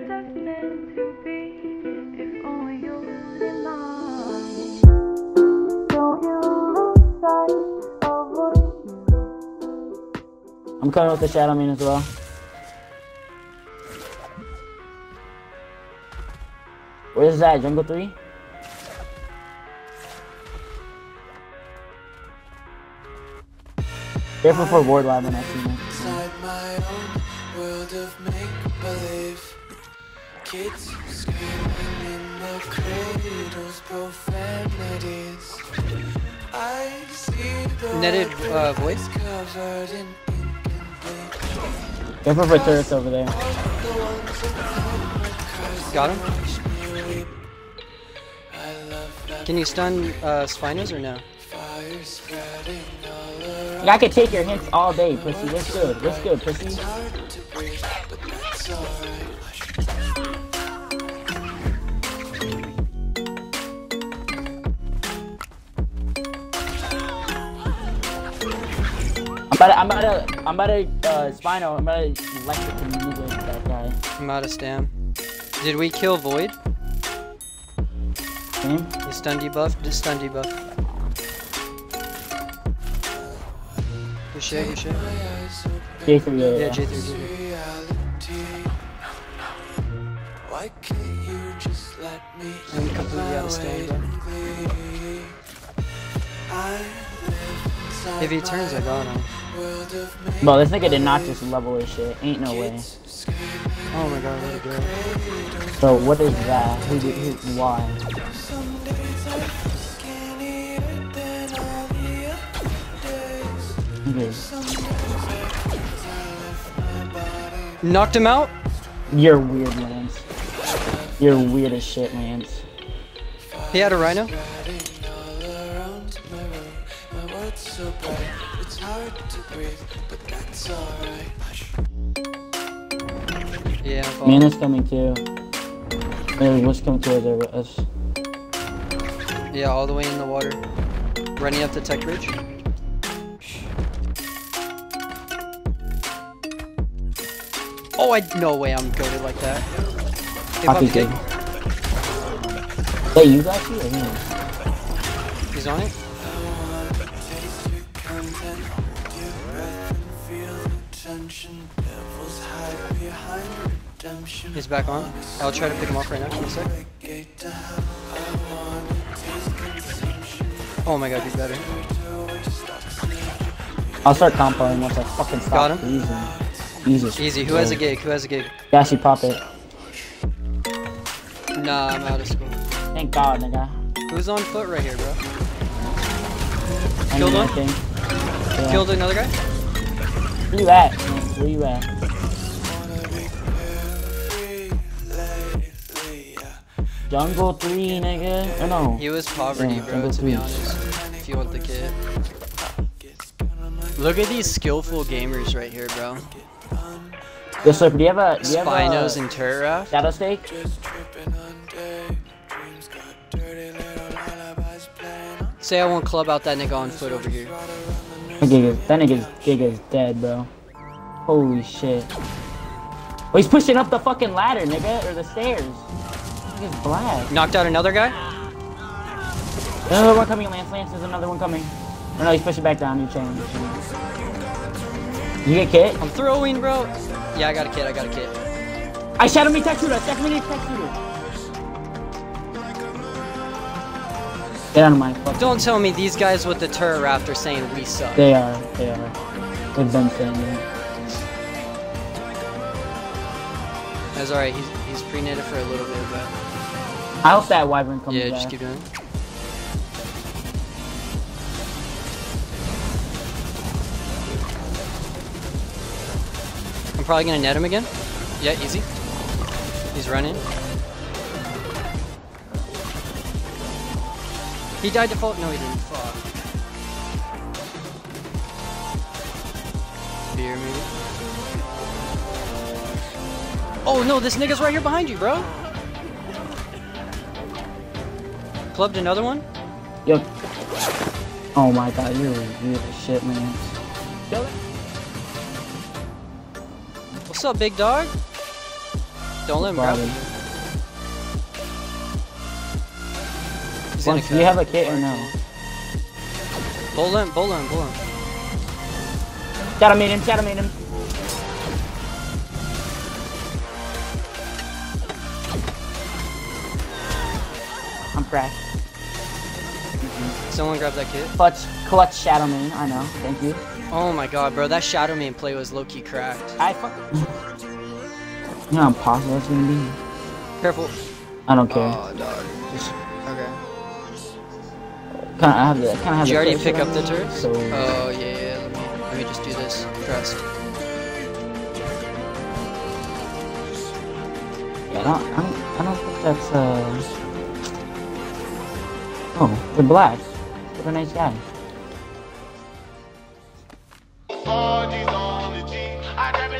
was meant to be. If only you didn't mind. Don't you lose sight of what you I'm coming with the Shadowmane as well. Where's that? Jungle 3? Careful for Ward Lab when I see him. Kids screaming in the cradles, profanities. I see the Netted, uh, void? roadways covered in ink and bleach. Careful for turrets over there. The ones that held my curse Got him. watched me weep. I love that Can you stun uh, Spinos or no? fire spreading all around. I could take your hints all day, pussy. What's good? What's good, pussy? About to, I'm about to, I'm about to, uh, Spino, I'm about to electric that guy. I'm out of stam. Did we kill Void? Him? He stun debuff? Just stun debuff. Good shit, good shit. Jason, yeah, Yeah, yeah. J3, J3. reality. Why can't you just let me I'm completely out of stand, bro. in glee? I live inside If he turns, I got him. My world of make Bro, this nigga did not just level his shit. Ain't no way. Oh my god, what a girl. So what is that? Who did, who, why? Some days I feel skinnier than all the other days. Okay. Some days I guess I left my body Knocked him out? You're weird, Lance. You're weird as shit, Lance. He had a rhino? Spreading all around my room. My world's so bright, it's hard to breathe, but that's alright. Yeah, I'm following. Mana's coming too. Maybe what's coming towards us? Yeah, all the way in the water. Running up the tech bridge. Oh, I no way I'm goaded like that. Hey, Hockey Bobby kid. Hey, you got you him? he's on it. Taste your your breath and feel the tension. Devils hide behind redemption. He's back on. I'll try to pick him up right now. One sec. Gate to hell, I wanna taste consumption. Oh my god, he's better. To waste oxygen. I'll start compoing once I fucking stop Got him. freezing. Jesus. Easy. Who has a gig? Who has a gig? Gassy pop it. Nah, I'm out of school. Thank God, nigga. Who's on foot right here, bro? Killed one? Yeah. Killed another guy? Where you at? Where you at? Wanna be carefree lately, yeah. Jungle 3, nigga? Or no? He was poverty, Yeah, bro, to be honest. If you want the kid. Gets gonna make Look at these skillful gamers right here, bro. Yo, Slurper, do you have a, do you have Spinos a and turret raft. shadow stake? Just tripping on day. Dreams got dirty little lullabies playing on. Say I won't club out that nigga on foot over here. That nigga's, that nigga's gig is dead, bro. Holy shit. Oh, he's pushing up the fucking ladder, nigga, or the stairs. He's black. Knocked out another guy? Another one coming, Lance. Lance, there's another one coming. Oh, no, he's pushing back down. You change. You get kit? I'm throwing, bro. Yeah, I got a kid. I got a kid. I shadow me tech shooter. Shadow me tech shooter. Out of my fucking. Don't tell me these guys with the turret raft are saying we suck. They are. They are. They've been saying that. That's alright. He's he's pre-nated for a little bit, but I hope that wyvern comes yeah, back. just keep doing it. I'm probably gonna net him again. Yeah, easy. He's running. He died default. No, he didn't. Fuck. Beer maybe. Oh no, this nigga's right here behind you, bro. Clubbed another one. Yo. Oh my god, you're weird as shit, man. What's up, big dog? Don't let him grab you. Once, do you have a kit or no? Pull him, pull him, pull him. Shadow Maiden, Shadow Maiden. I'm cracked. Someone grab that kit. Clutch, clutch Shadow Maiden. I know. Thank you. Oh my god, bro, that Shadow Man play was low key cracked. I fuck. You know how impossible it's gonna be. Careful. I don't care. Oh, dog. Just Okay. Kind of have the kind of have. Did you already first pick up the turrets? So Oh, yeah, yeah. Let me, let me just do this. Trust. yeah, I don't, I don't, I don't think that's uh. Oh, they're black. What a nice guy. 4G's on the G. I trap